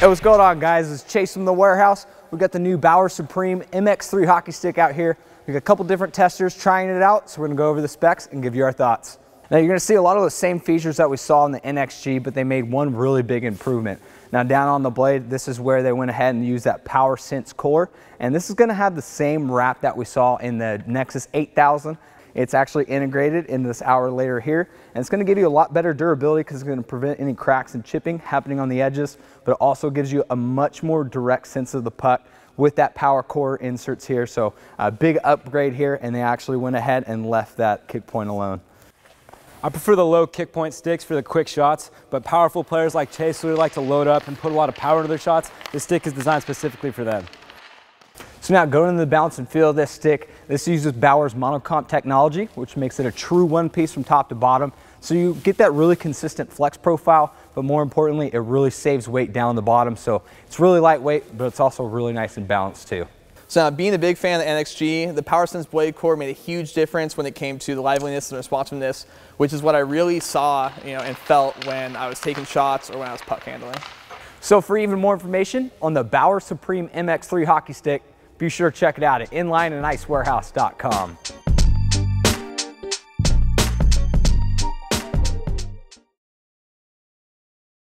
Hey, what's going on guys? It's Chase from the warehouse. We got the new Bauer Supreme MX3 hockey stick out here. We got a couple different testers trying it out, so we're gonna go over the specs and give you our thoughts. Now you're gonna see a lot of the same features that we saw in the NXG, but they made one really big improvement. Now down on the blade, this is where they went ahead and used that PowerSense core, and this is gonna have the same wrap that we saw in the Nexus 8000 it's actually integrated in this Hourlater here, and it's gonna give you a lot better durability because it's gonna prevent any cracks and chipping happening on the edges, but it also gives you a much more direct sense of the puck with that power core inserts here. So a big upgrade here, and they actually went ahead and left that kick point alone. I prefer the low kick point sticks for the quick shots, but powerful players like Chase really like to load up and put a lot of power into their shots. This stick is designed specifically for them. So now going into the balance and feel of this stick, this uses Bauer's monocomp technology, which makes it a true one piece from top to bottom. So you get that really consistent flex profile, but more importantly, it really saves weight down the bottom. So it's really lightweight, but it's also really nice and balanced too. So now, being a big fan of the NXG, the PowerSense blade core made a huge difference when it came to the liveliness and responsiveness, which is what I really saw you know, and felt when I was taking shots or when I was puck handling. So for even more information on the Bauer Supreme MX3 hockey stick, be sure to check it out at inlineandicewarehouse.com.